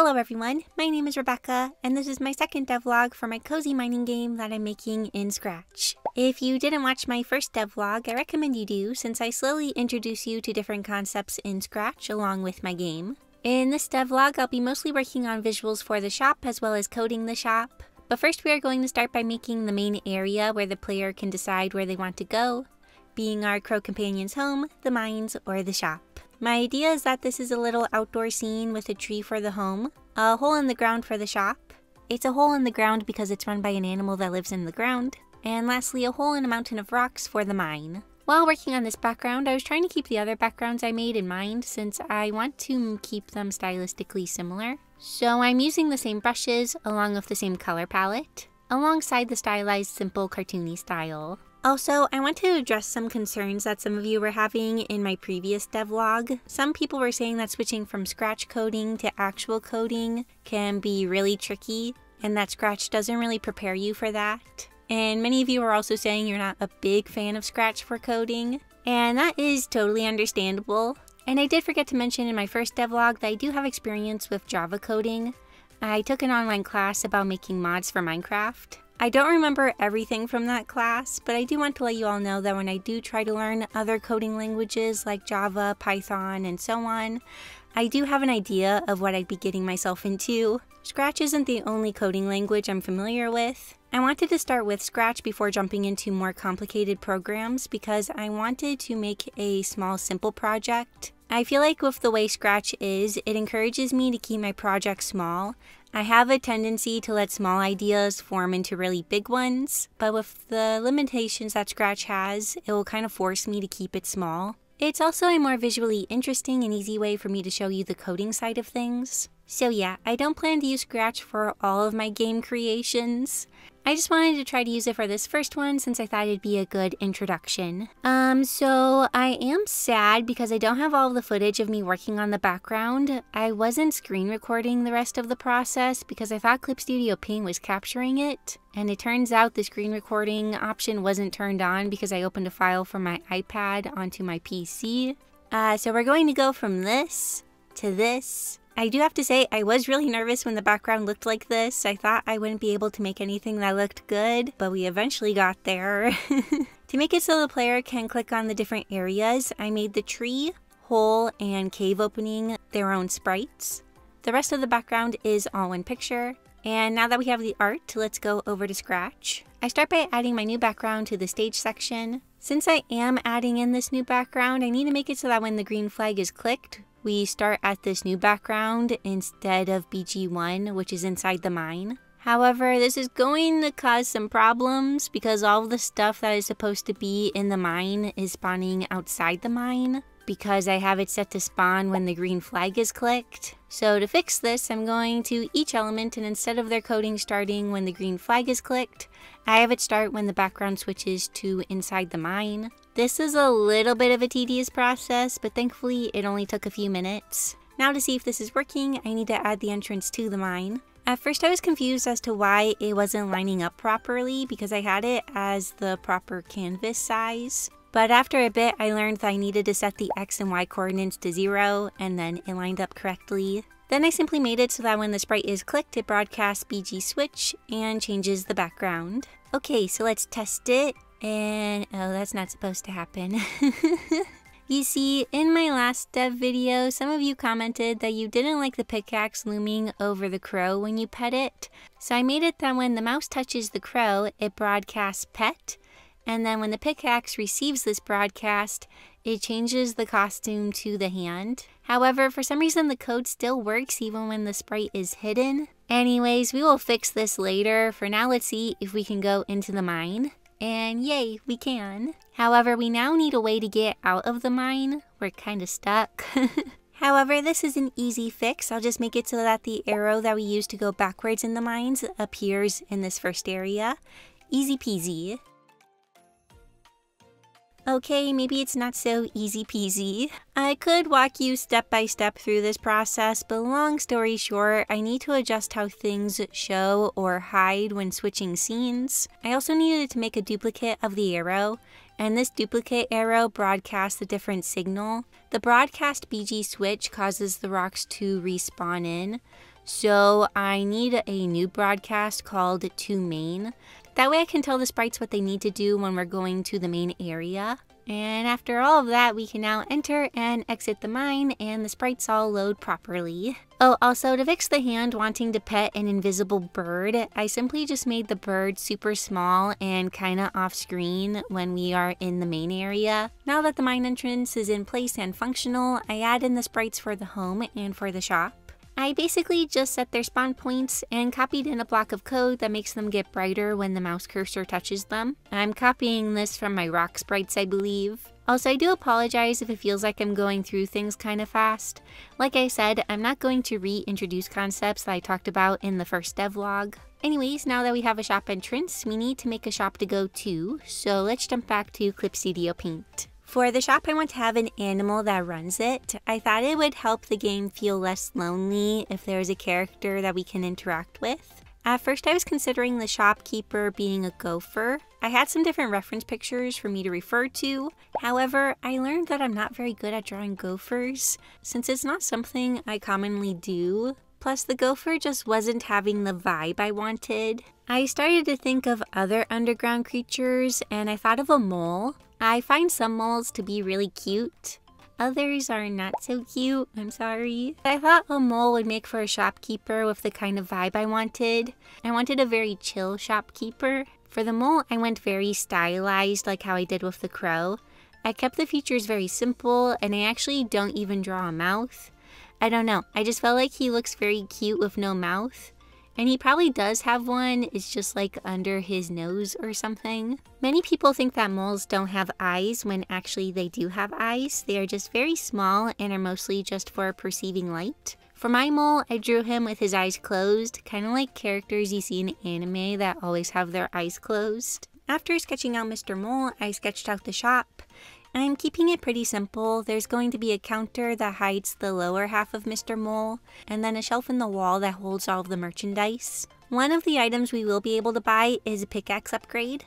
Hello everyone, my name is Rebecca, and this is my second devlog for my cozy mining game that I'm making in Scratch. If you didn't watch my first devlog, I recommend you do, since I slowly introduce you to different concepts in Scratch along with my game. In this devlog, I'll be mostly working on visuals for the shop as well as coding the shop. But first we are going to start by making the main area where the player can decide where they want to go, being our crow companion's home, the mines, or the shop. My idea is that this is a little outdoor scene with a tree for the home, a hole in the ground for the shop. It's a hole in the ground because it's run by an animal that lives in the ground. And lastly, a hole in a mountain of rocks for the mine. While working on this background, I was trying to keep the other backgrounds I made in mind since I want to keep them stylistically similar. So I'm using the same brushes along with the same color palette, alongside the stylized simple cartoony style. Also, I want to address some concerns that some of you were having in my previous devlog. Some people were saying that switching from Scratch coding to actual coding can be really tricky, and that Scratch doesn't really prepare you for that. And many of you are also saying you're not a big fan of Scratch for coding, and that is totally understandable. And I did forget to mention in my first devlog that I do have experience with Java coding. I took an online class about making mods for Minecraft. I don't remember everything from that class, but I do want to let you all know that when I do try to learn other coding languages like Java, Python, and so on, I do have an idea of what I'd be getting myself into. Scratch isn't the only coding language I'm familiar with. I wanted to start with Scratch before jumping into more complicated programs because I wanted to make a small simple project. I feel like with the way Scratch is, it encourages me to keep my project small I have a tendency to let small ideas form into really big ones, but with the limitations that Scratch has, it will kind of force me to keep it small. It's also a more visually interesting and easy way for me to show you the coding side of things. So yeah, I don't plan to use Scratch for all of my game creations. I just wanted to try to use it for this first one since I thought it'd be a good introduction. Um, so I am sad because I don't have all the footage of me working on the background. I wasn't screen recording the rest of the process because I thought Clip Studio Paint was capturing it. And it turns out the screen recording option wasn't turned on because I opened a file from my iPad onto my PC. Uh, so we're going to go from this to this I do have to say, I was really nervous when the background looked like this. I thought I wouldn't be able to make anything that looked good, but we eventually got there. to make it so the player can click on the different areas, I made the tree, hole, and cave opening their own sprites. The rest of the background is all one picture. And now that we have the art, let's go over to Scratch. I start by adding my new background to the stage section. Since I am adding in this new background, I need to make it so that when the green flag is clicked, we start at this new background instead of BG1, which is inside the mine. However, this is going to cause some problems because all the stuff that is supposed to be in the mine is spawning outside the mine because I have it set to spawn when the green flag is clicked. So to fix this, I'm going to each element and instead of their coding starting when the green flag is clicked, I have it start when the background switches to inside the mine. This is a little bit of a tedious process, but thankfully it only took a few minutes. Now to see if this is working, I need to add the entrance to the mine. At first I was confused as to why it wasn't lining up properly because I had it as the proper canvas size. But after a bit, I learned that I needed to set the X and Y coordinates to zero, and then it lined up correctly. Then I simply made it so that when the sprite is clicked, it broadcasts BG switch and changes the background. Okay, so let's test it. And, oh, that's not supposed to happen. you see, in my last dev video, some of you commented that you didn't like the pickaxe looming over the crow when you pet it. So I made it that when the mouse touches the crow, it broadcasts pet, and then when the pickaxe receives this broadcast, it changes the costume to the hand. However, for some reason the code still works even when the sprite is hidden. Anyways, we will fix this later. For now, let's see if we can go into the mine. And yay, we can. However, we now need a way to get out of the mine. We're kind of stuck. However, this is an easy fix. I'll just make it so that the arrow that we use to go backwards in the mines appears in this first area. Easy peasy. Okay, maybe it's not so easy peasy. I could walk you step by step through this process, but long story short, I need to adjust how things show or hide when switching scenes. I also needed to make a duplicate of the arrow, and this duplicate arrow broadcasts a different signal. The broadcast BG switch causes the rocks to respawn in, So I need a new broadcast called To Main. That way I can tell the sprites what they need to do when we're going to the main area. And after all of that, we can now enter and exit the mine and the sprites all load properly. Oh, also to fix the hand wanting to pet an invisible bird, I simply just made the bird super small and kinda off screen when we are in the main area. Now that the mine entrance is in place and functional, I add in the sprites for the home and for the shop. I basically just set their spawn points and copied in a block of code that makes them get brighter when the mouse cursor touches them. I'm copying this from my rock sprites, I believe. Also, I do apologize if it feels like I'm going through things kind of fast. Like I said, I'm not going to reintroduce concepts that I talked about in the first devlog. Anyways, now that we have a shop entrance, we need to make a shop to go to, so let's jump back to Clip Studio Paint. For the shop, I want to have an animal that runs it. I thought it would help the game feel less lonely if there's a character that we can interact with. At first, I was considering the shopkeeper being a gopher. I had some different reference pictures for me to refer to. However, I learned that I'm not very good at drawing gophers, since it's not something I commonly do. Plus, the gopher just wasn't having the vibe I wanted. I started to think of other underground creatures, and I thought of a mole. I find some moles to be really cute. Others are not so cute, I'm sorry. I thought a mole would make for a shopkeeper with the kind of vibe I wanted. I wanted a very chill shopkeeper. For the mole, I went very stylized like how I did with the crow. I kept the features very simple and I actually don't even draw a mouth. I don't know, I just felt like he looks very cute with no mouth. And he probably does have one, it's just like under his nose or something. Many people think that moles don't have eyes when actually they do have eyes. They are just very small and are mostly just for perceiving light. For my mole, I drew him with his eyes closed, kind of like characters you see in anime that always have their eyes closed. After sketching out Mr. Mole, I sketched out the shop. I'm keeping it pretty simple. There's going to be a counter that hides the lower half of Mr. Mole, and then a shelf in the wall that holds all of the merchandise. One of the items we will be able to buy is a pickaxe upgrade.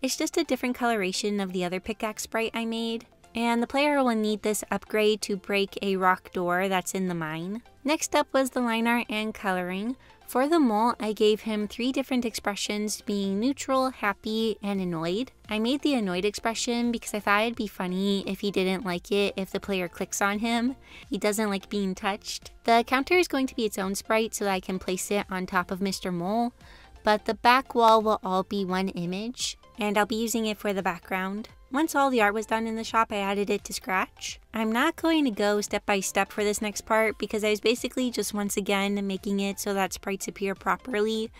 It's just a different coloration of the other pickaxe sprite I made, and the player will need this upgrade to break a rock door that's in the mine. Next up was the line art and coloring. For the mole, I gave him three different expressions being neutral, happy, and annoyed. I made the annoyed expression because I thought it'd be funny if he didn't like it if the player clicks on him. He doesn't like being touched. The counter is going to be its own sprite so that I can place it on top of Mr. Mole, but the back wall will all be one image, and I'll be using it for the background. Once all the art was done in the shop, I added it to Scratch. I'm not going to go step by step for this next part because I was basically just once again making it so that sprites appear properly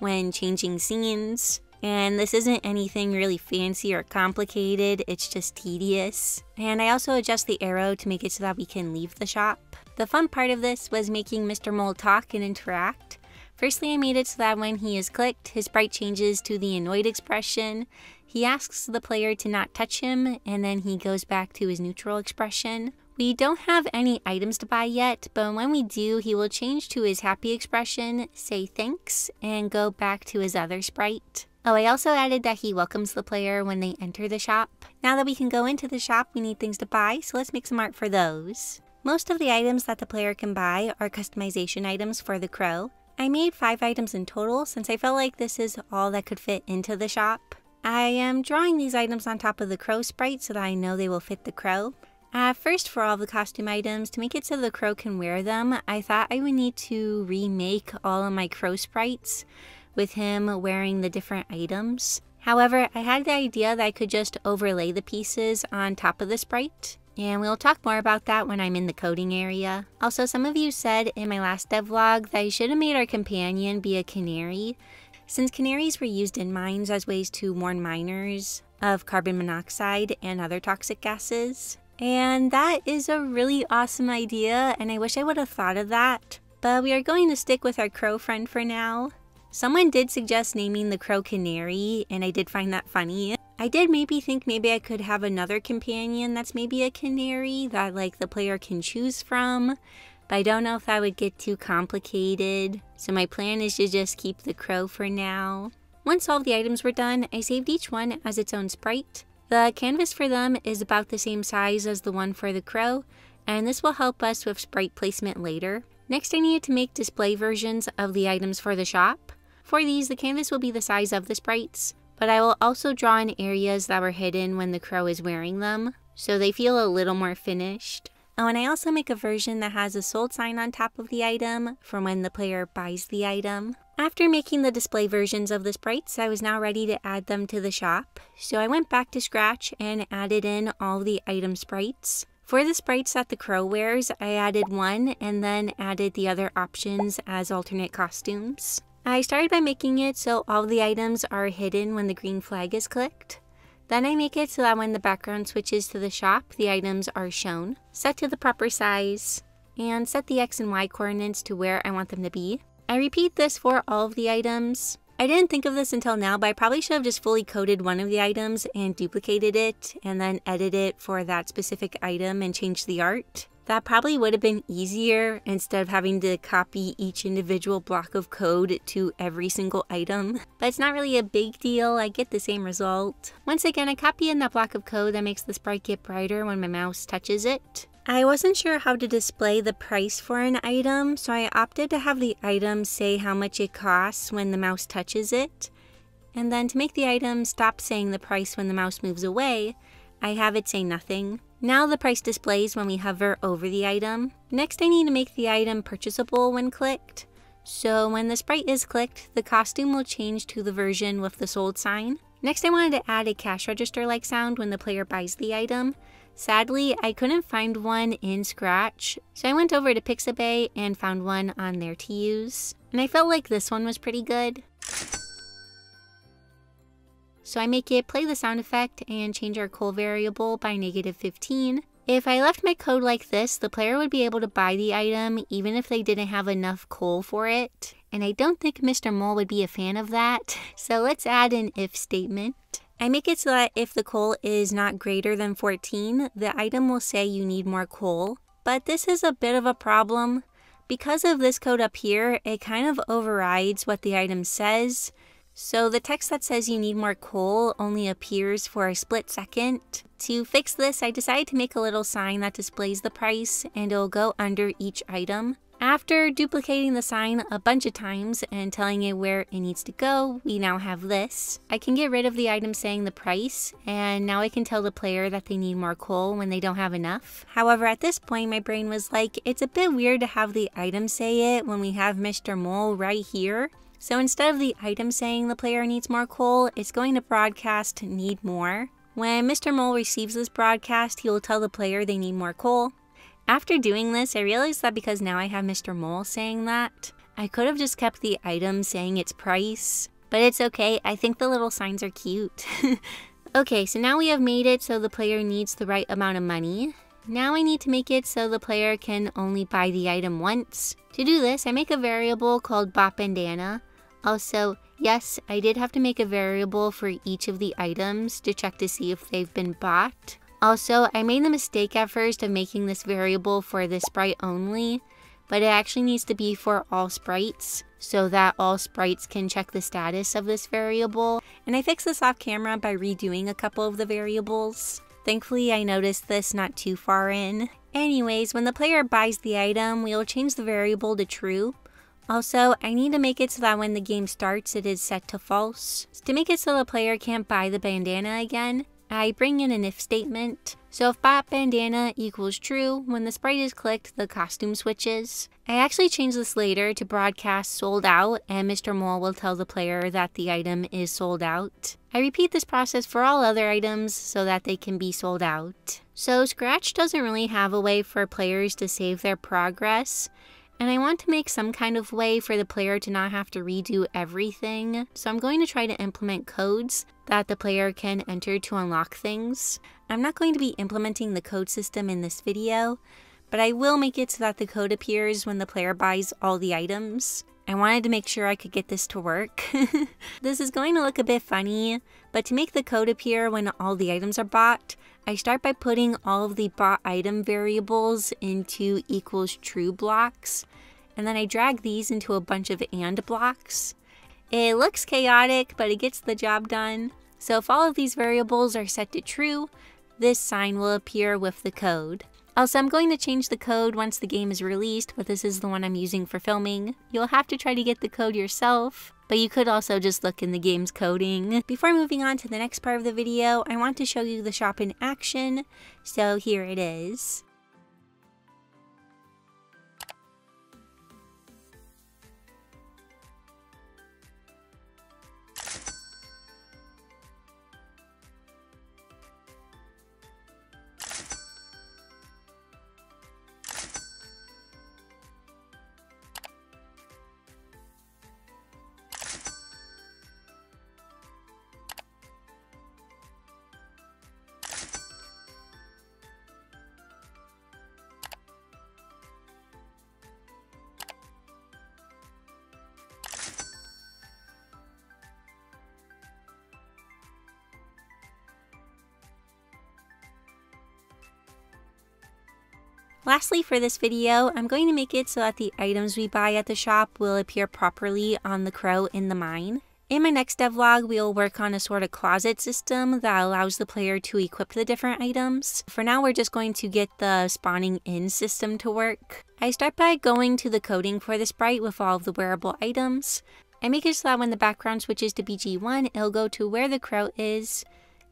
when changing scenes. And this isn't anything really fancy or complicated, it's just tedious. And I also adjust the arrow to make it so that we can leave the shop. The fun part of this was making Mr. Mole talk and interact. Firstly, I made it so that when he is clicked, his sprite changes to the annoyed expression, he asks the player to not touch him, and then he goes back to his neutral expression. We don't have any items to buy yet, but when we do, he will change to his happy expression, say thanks, and go back to his other sprite. Oh, I also added that he welcomes the player when they enter the shop. Now that we can go into the shop, we need things to buy, so let's make some art for those. Most of the items that the player can buy are customization items for the crow. I made 5 items in total since I felt like this is all that could fit into the shop. I am drawing these items on top of the crow sprite so that I know they will fit the crow. Uh, first, for all the costume items, to make it so the crow can wear them, I thought I would need to remake all of my crow sprites with him wearing the different items. However, I had the idea that I could just overlay the pieces on top of the sprite, and we'll talk more about that when I'm in the coding area. Also, some of you said in my last devlog that I should have made our companion be a canary, since canaries were used in mines as ways to warn miners of carbon monoxide and other toxic gases. And that is a really awesome idea, and I wish I would have thought of that. But we are going to stick with our crow friend for now. Someone did suggest naming the crow Canary, and I did find that funny. I did maybe think maybe I could have another companion that's maybe a canary that like the player can choose from but I don't know if that would get too complicated, so my plan is to just keep the crow for now. Once all the items were done, I saved each one as its own sprite. The canvas for them is about the same size as the one for the crow, and this will help us with sprite placement later. Next I needed to make display versions of the items for the shop. For these, the canvas will be the size of the sprites, but I will also draw in areas that were hidden when the crow is wearing them, so they feel a little more finished. Oh, and I also make a version that has a sold sign on top of the item for when the player buys the item. After making the display versions of the sprites, I was now ready to add them to the shop. So I went back to Scratch and added in all the item sprites. For the sprites that the crow wears, I added one and then added the other options as alternate costumes. I started by making it so all the items are hidden when the green flag is clicked. Then I make it so that when the background switches to the shop, the items are shown, set to the proper size, and set the X and Y coordinates to where I want them to be. I repeat this for all of the items. I didn't think of this until now, but I probably should have just fully coded one of the items and duplicated it, and then edit it for that specific item and change the art. That probably would have been easier instead of having to copy each individual block of code to every single item. But it's not really a big deal, I get the same result. Once again, I copy in that block of code that makes the sprite get brighter when my mouse touches it. I wasn't sure how to display the price for an item, so I opted to have the item say how much it costs when the mouse touches it. And then to make the item stop saying the price when the mouse moves away, I have it say nothing. Now the price displays when we hover over the item. Next I need to make the item purchasable when clicked. So when the sprite is clicked, the costume will change to the version with the sold sign. Next I wanted to add a cash register like sound when the player buys the item. Sadly, I couldn't find one in Scratch, so I went over to Pixabay and found one on there to use. And I felt like this one was pretty good. So I make it play the sound effect and change our coal variable by negative 15. If I left my code like this, the player would be able to buy the item even if they didn't have enough coal for it. And I don't think Mr. Mole would be a fan of that. So let's add an if statement. I make it so that if the coal is not greater than 14, the item will say you need more coal. But this is a bit of a problem. Because of this code up here, it kind of overrides what the item says. So the text that says you need more coal only appears for a split second. To fix this, I decided to make a little sign that displays the price and it'll go under each item. After duplicating the sign a bunch of times and telling it where it needs to go, we now have this. I can get rid of the item saying the price, and now I can tell the player that they need more coal when they don't have enough. However, at this point, my brain was like, it's a bit weird to have the item say it when we have Mr. Mole right here. So instead of the item saying the player needs more coal, it's going to broadcast need more. When Mr. Mole receives this broadcast, he will tell the player they need more coal. After doing this, I realized that because now I have Mr. Mole saying that, I could have just kept the item saying its price. But it's okay, I think the little signs are cute. okay, so now we have made it so the player needs the right amount of money. Now I need to make it so the player can only buy the item once. To do this, I make a variable called bot bandana. Also, yes, I did have to make a variable for each of the items to check to see if they've been bought. Also, I made the mistake at first of making this variable for the sprite only, but it actually needs to be for all sprites so that all sprites can check the status of this variable. And I fixed this off camera by redoing a couple of the variables. Thankfully, I noticed this not too far in. Anyways, when the player buys the item, we'll change the variable to true. Also, I need to make it so that when the game starts, it is set to false. To make it so the player can't buy the bandana again, I bring in an if statement. So if bot bandana equals true, when the sprite is clicked, the costume switches. I actually changed this later to broadcast sold out and Mr. Mole will tell the player that the item is sold out. I repeat this process for all other items so that they can be sold out. So Scratch doesn't really have a way for players to save their progress. And I want to make some kind of way for the player to not have to redo everything. So I'm going to try to implement codes that the player can enter to unlock things. I'm not going to be implementing the code system in this video, but I will make it so that the code appears when the player buys all the items. I wanted to make sure I could get this to work. this is going to look a bit funny, but to make the code appear when all the items are bought, I start by putting all of the bought item variables into equals true blocks, and then I drag these into a bunch of and blocks. It looks chaotic, but it gets the job done. So if all of these variables are set to true, this sign will appear with the code. Also, I'm going to change the code once the game is released, but this is the one I'm using for filming. You'll have to try to get the code yourself, but you could also just look in the game's coding. Before moving on to the next part of the video, I want to show you the shop in action, so here it is. Lastly for this video, I'm going to make it so that the items we buy at the shop will appear properly on the crow in the mine. In my next devlog, we'll work on a sort of closet system that allows the player to equip the different items. For now, we're just going to get the spawning in system to work. I start by going to the coding for the sprite with all of the wearable items. I make it so that when the background switches to BG1, it'll go to where the crow is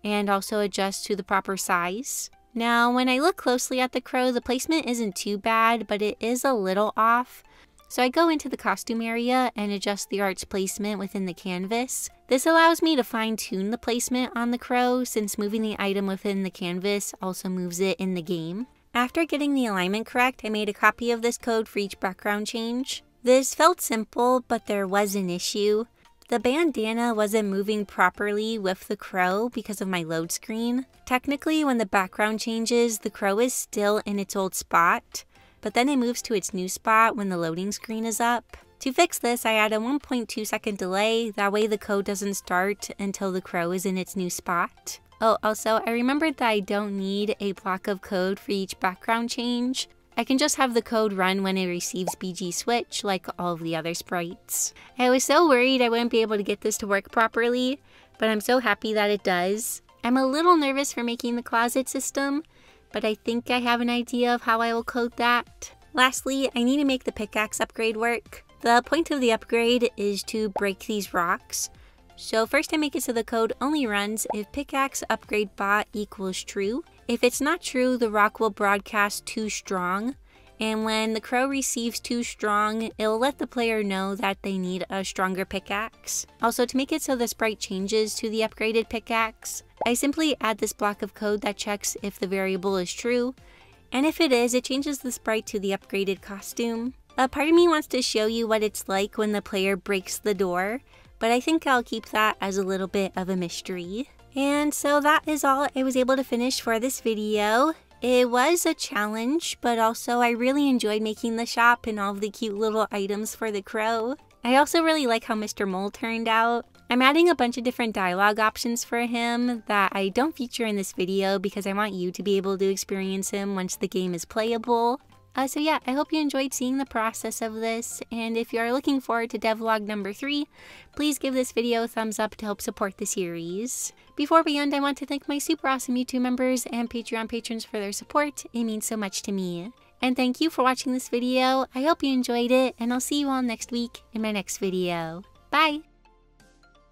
and also adjust to the proper size. Now, when I look closely at the crow, the placement isn't too bad, but it is a little off. So I go into the costume area and adjust the art's placement within the canvas. This allows me to fine tune the placement on the crow since moving the item within the canvas also moves it in the game. After getting the alignment correct, I made a copy of this code for each background change. This felt simple, but there was an issue. The bandana wasn't moving properly with the crow because of my load screen. Technically, when the background changes, the crow is still in its old spot, but then it moves to its new spot when the loading screen is up. To fix this, I add a 1.2 second delay, that way the code doesn't start until the crow is in its new spot. Oh, also, I remembered that I don't need a block of code for each background change, I can just have the code run when it receives BG Switch like all of the other sprites. I was so worried I wouldn't be able to get this to work properly, but I'm so happy that it does. I'm a little nervous for making the closet system, but I think I have an idea of how I will code that. Lastly, I need to make the pickaxe upgrade work. The point of the upgrade is to break these rocks. So first I make it so the code only runs if pickaxe upgrade bot equals true. If it's not true, the rock will broadcast too strong. And when the crow receives too strong, it'll let the player know that they need a stronger pickaxe. Also, to make it so the sprite changes to the upgraded pickaxe, I simply add this block of code that checks if the variable is true, and if it is, it changes the sprite to the upgraded costume. A part of me wants to show you what it's like when the player breaks the door, but I think I'll keep that as a little bit of a mystery. And so that is all I was able to finish for this video. It was a challenge, but also I really enjoyed making the shop and all of the cute little items for the crow. I also really like how Mr. Mole turned out. I'm adding a bunch of different dialogue options for him that I don't feature in this video because I want you to be able to experience him once the game is playable. Uh, so yeah, I hope you enjoyed seeing the process of this, and if you are looking forward to devlog number 3, please give this video a thumbs up to help support the series. Before we end, I want to thank my super awesome YouTube members and Patreon patrons for their support, it means so much to me. And thank you for watching this video, I hope you enjoyed it, and I'll see you all next week in my next video. Bye!